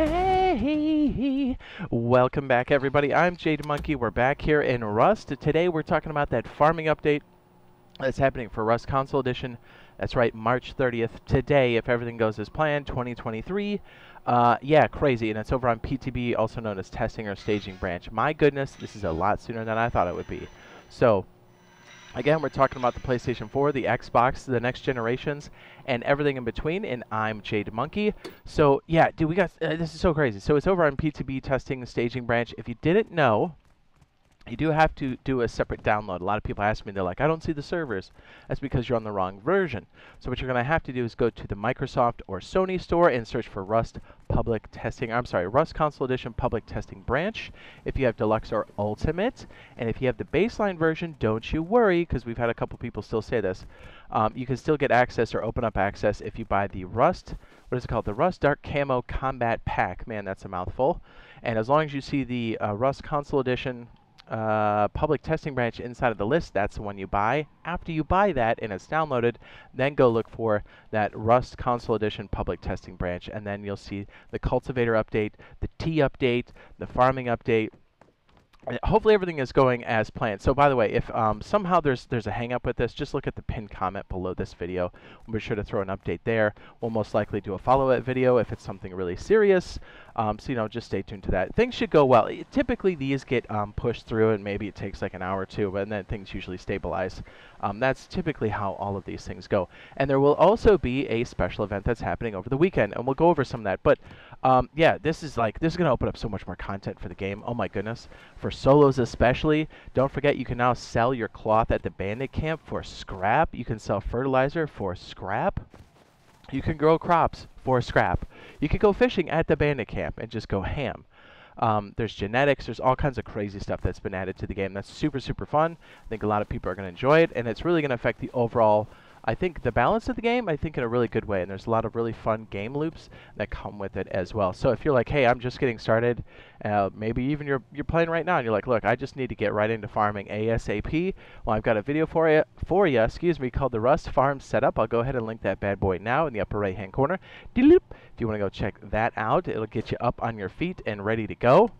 Hey, welcome back, everybody. I'm Jade Monkey. We're back here in Rust. Today, we're talking about that farming update that's happening for Rust Console Edition. That's right, March 30th. Today, if everything goes as planned, 2023. Uh, yeah, crazy. And it's over on PTB, also known as Testing or Staging Branch. My goodness, this is a lot sooner than I thought it would be. So, Again, we're talking about the PlayStation 4, the Xbox, the next generations, and everything in between. And I'm Jade Monkey. So yeah, dude, we got uh, this is so crazy. So it's over on PTB testing the staging branch. If you didn't know, you do have to do a separate download. A lot of people ask me, they're like, I don't see the servers. That's because you're on the wrong version. So what you're going to have to do is go to the Microsoft or Sony store and search for Rust Public Testing, I'm sorry, Rust Console Edition Public Testing Branch if you have Deluxe or Ultimate. And if you have the baseline version, don't you worry, because we've had a couple people still say this. Um, you can still get access or open up access if you buy the Rust, what is it called? The Rust Dark Camo Combat Pack. Man, that's a mouthful. And as long as you see the uh, Rust Console Edition uh, public testing branch inside of the list, that's the one you buy. After you buy that and it's downloaded, then go look for that Rust Console Edition public testing branch, and then you'll see the cultivator update, the tea update, the farming update, hopefully everything is going as planned. So by the way, if um, somehow there's there's a hang up with this, just look at the pinned comment below this video. We'll be sure to throw an update there. We'll most likely do a follow-up video if it's something really serious. Um, so you know, just stay tuned to that. Things should go well. It, typically these get um, pushed through, and maybe it takes like an hour or two, but then things usually stabilize. Um, that's typically how all of these things go. And there will also be a special event that's happening over the weekend, and we'll go over some of that. But um, yeah, this is like this is gonna open up so much more content for the game. Oh my goodness, for solos especially. Don't forget you can now sell your cloth at the bandit camp for scrap. You can sell fertilizer for scrap. You can grow crops for scrap. You can go fishing at the bandit camp and just go ham. Um, there's genetics. There's all kinds of crazy stuff that's been added to the game. That's super super fun. I think a lot of people are going to enjoy it, and it's really going to affect the overall I think the balance of the game, I think in a really good way, and there's a lot of really fun game loops that come with it as well. So if you're like, hey, I'm just getting started, uh, maybe even you're you're playing right now, and you're like, look, I just need to get right into farming ASAP. Well, I've got a video for you, for you, excuse me, called the Rust Farm Setup. I'll go ahead and link that bad boy now in the upper right-hand corner. If you want to go check that out, it'll get you up on your feet and ready to go.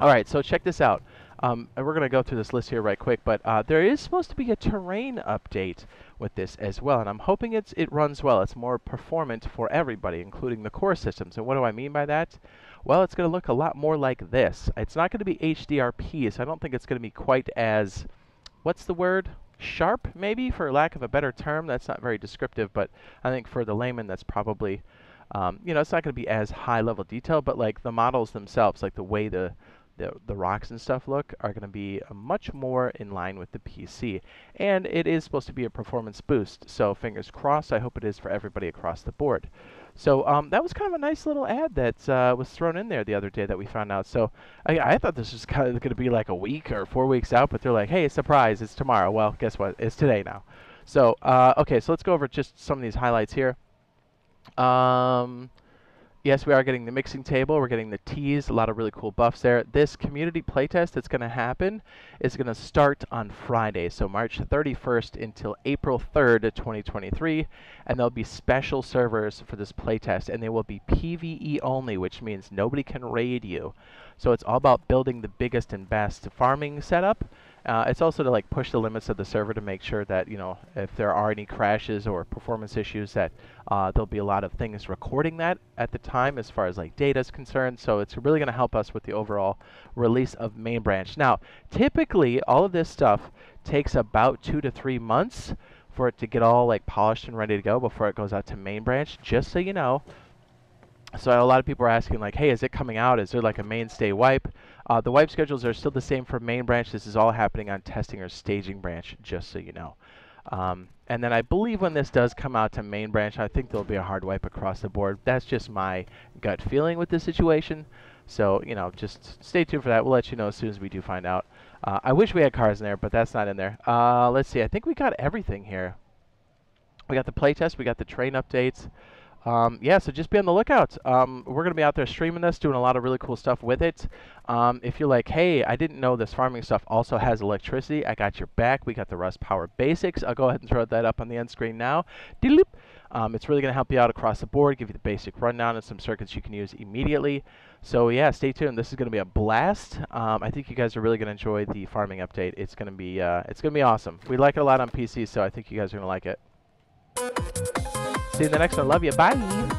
All right, so check this out. Um, and we're going to go through this list here right quick, but uh, there is supposed to be a terrain update with this as well, and I'm hoping it's it runs well. It's more performant for everybody, including the core systems. And what do I mean by that? Well, it's going to look a lot more like this. It's not going to be HDRP, so I don't think it's going to be quite as, what's the word? Sharp, maybe, for lack of a better term. That's not very descriptive, but I think for the layman, that's probably, um, you know, it's not going to be as high level detail, but like the models themselves, like the way the the, the rocks and stuff look are going to be much more in line with the PC. And it is supposed to be a performance boost, so fingers crossed. I hope it is for everybody across the board. So um, that was kind of a nice little ad that uh, was thrown in there the other day that we found out. So I, I thought this was kind of going to be like a week or four weeks out, but they're like, hey, surprise, it's tomorrow. Well, guess what? It's today now. So, uh, okay, so let's go over just some of these highlights here. Um, Yes, we are getting the mixing table. We're getting the teas. A lot of really cool buffs there. This community playtest that's going to happen is going to start on Friday, so March 31st until April 3rd, 2023. And there'll be special servers for this playtest, and they will be PvE only, which means nobody can raid you. So it's all about building the biggest and best farming setup uh, it's also to like push the limits of the server to make sure that you know if there are any crashes or performance issues that uh, there'll be a lot of things recording that at the time as far as like data is concerned. So it's really going to help us with the overall release of main branch. Now, typically all of this stuff takes about two to three months for it to get all like polished and ready to go before it goes out to main branch. Just so you know, so a lot of people are asking like, hey, is it coming out? Is there like a mainstay wipe? Uh, the wipe schedules are still the same for main branch. This is all happening on testing or staging branch, just so you know. Um, and then I believe when this does come out to main branch, I think there'll be a hard wipe across the board. That's just my gut feeling with this situation. So, you know, just stay tuned for that. We'll let you know as soon as we do find out. Uh, I wish we had cars in there, but that's not in there. Uh, let's see. I think we got everything here. We got the playtest. We got the terrain updates. Um, yeah, so just be on the lookout. Um, we're going to be out there streaming this, doing a lot of really cool stuff with it. Um, if you're like, hey, I didn't know this farming stuff also has electricity, I got your back. We got the Rust Power Basics. I'll go ahead and throw that up on the end screen now. Um, it's really going to help you out across the board, give you the basic rundown and some circuits you can use immediately. So yeah, stay tuned. This is going to be a blast. Um, I think you guys are really going to enjoy the farming update. It's going to be uh, it's going to be awesome. We like it a lot on PC, so I think you guys are going to like it. See you in the next one. Love you. Bye.